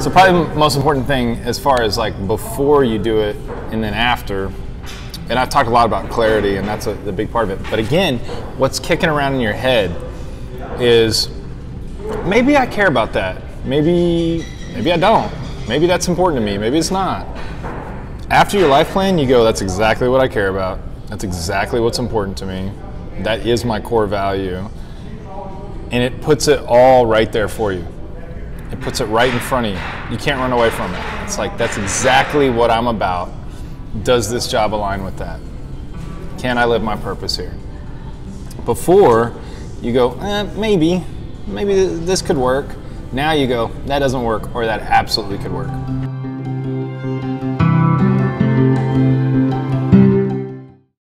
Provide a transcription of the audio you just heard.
So probably the most important thing as far as like before you do it and then after, and I've talked a lot about clarity and that's a, the big part of it. But again, what's kicking around in your head is maybe I care about that. Maybe maybe I don't. Maybe that's important to me. Maybe it's not. After your life plan, you go, that's exactly what I care about. That's exactly what's important to me. That is my core value. And it puts it all right there for you. It puts it right in front of you. You can't run away from it. It's like, that's exactly what I'm about. Does this job align with that? Can I live my purpose here? Before, you go, eh, maybe, maybe this could work. Now you go, that doesn't work, or that absolutely could work.